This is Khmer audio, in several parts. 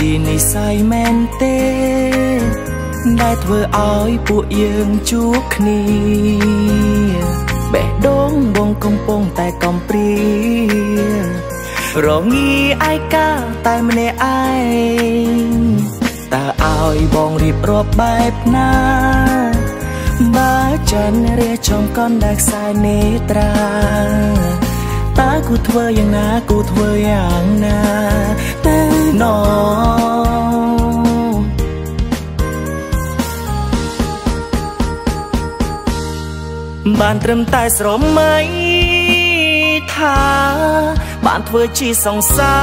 ជានិស័យមែនទេ ដែលធ្វើឲ្យពួកយើងជួបគ្នាបេះដូងបងកំពុងតែកំព្រារងាឯកាតែម្នាក់ឯងតើឲ្យបងរៀបរាប់បែបណាបើចិនរះចំកនដែលខ្សែនេត្រាតើគូធ្វើយ៉ាងណាគូធ្វើយ៉ាងណាតែ ណបានត្រឹមតែស្រមៃថាបានធ្វើជាសង្សា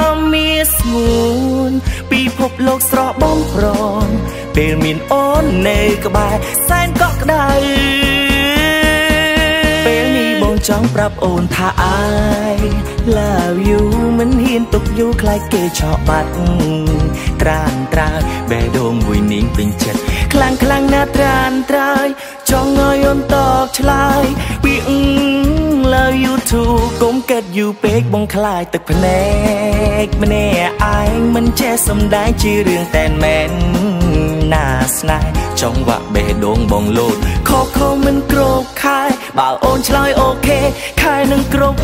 រមានស្ងួនពិភពលោកស្រស់បំប្រងពេលមានអូននៅក្បែរសែនកក់ក្ដៅពេលនេះបង ចង់ប្រាប់អូនថា I love you មិនហ៊ានទុកយូរខ្លាចគេឆក់បាត់ត្រានត្រើយបេះដូងមួយនាងពេញចិត្តខ្លាំងខ្លាំងណាស់ត្រានត្រើយចង់ឲ្យអូនតបឆ្លើយពី love you too កុំកិតយូរពេកបងខ្លាចទឹកភ្នែកម្នាក់ឯងមិនចេះសំដែងជារឿងតែនមែនណាស្នេហ៍ ចង់វាក់បេះដូងបងលោតខកខំមិនគ្រប់ខែបើអូនឆ្លើយអូខេខែនឹងគ្រប់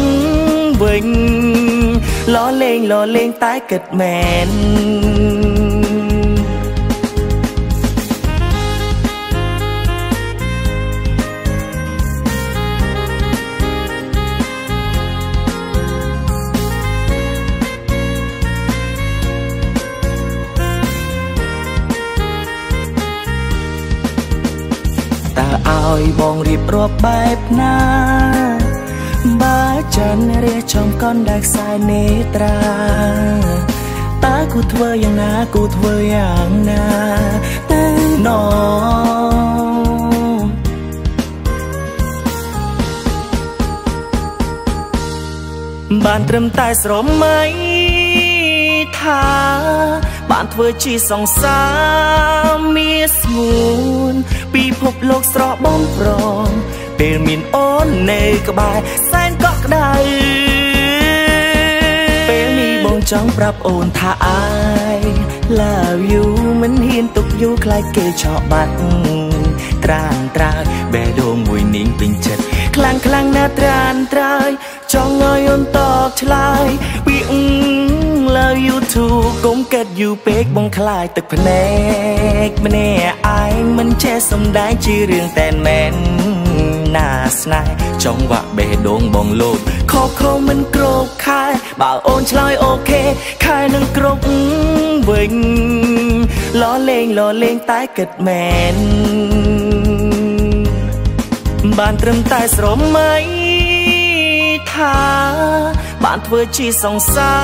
វិញលលេងលលេងតែគិតមែន ឲ្យបងរៀបរាប់បែបណាបើចិនរះចំកនដែលខ្សែនេត្រាតើគូធ្វើយ៉ាងណាគូធ្វើយ៉ាងណាតែណបានត្រឹមតែស្រមៃថា បានធ្វើជាសង្សារមានស្ងួនពិភពលោកស្រស់បំប្រងពេលមានអូននៅក្បែរសែនកក់ក្ដៅពេលនេះបងចង់ប្រាប់អូនថា I love you មិនហ៊ានទុកយូរខ្លាចគេឆក់បាត់ត្រានត្រើយបេះដូងមួយនាងពេញចិត្តខ្លាំងខ្លាំងណាស់ត្រានត្រើយ ចង់ឲ្យអូនតបឆ្លើយពី love you too កុំកិតយូរពេកបងខ្លាចទឹកភ្នែកម្នាក់ឯងមិនចេះសំដែងជារឿងតែនមែនណាស្នេហ៍ចង់វាក់បេះដូងបងលោតខកខំមិនគ្រប់ខែបើអូនឆ្លើយអូខេខែនឹងគ្រប់វិញលលេងលលេងតែគិតមែនបានត្រឹមតែស្រមៃ ថាបានធ្វើជាសង្សា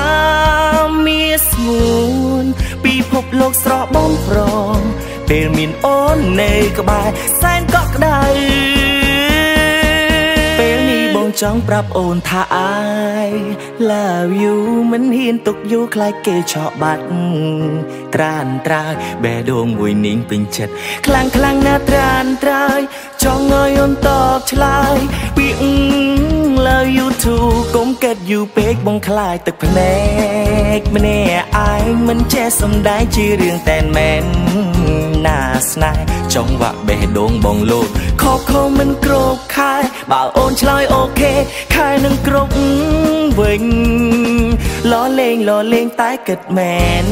រមានស្ងួនពិភពលោកស្រស់បំប្រងពេលមានអូននៅក្បែរសែនកក់ក្ដៅពេលនេះបង ចង់ប្រាប់អូនថា I love you មិនហ៊ានទុកយូរខ្លាចគេឆក់បាត់ត្រានត្រើយបេះដូងមួយនាងពេញចិត្តខ្លាំងខ្លាំងណាស់ត្រានត្រើយចង់ឲ្យអូនតបឆ្លើយពី love you too កុំកិតយូរពេកបងខ្លាចទឹកភ្នែកម្នាក់ឯងមិនចេះសំដែងជារឿងតែនមែនណាស្នេហ៍ចង់វាក់បេះដូងបងលោត ខកខំមិនគ្រប់ខែបើអូនឆ្លើយអូខេខែនឹងគ្រប់វិញលលេងលលេងតែគិតមែន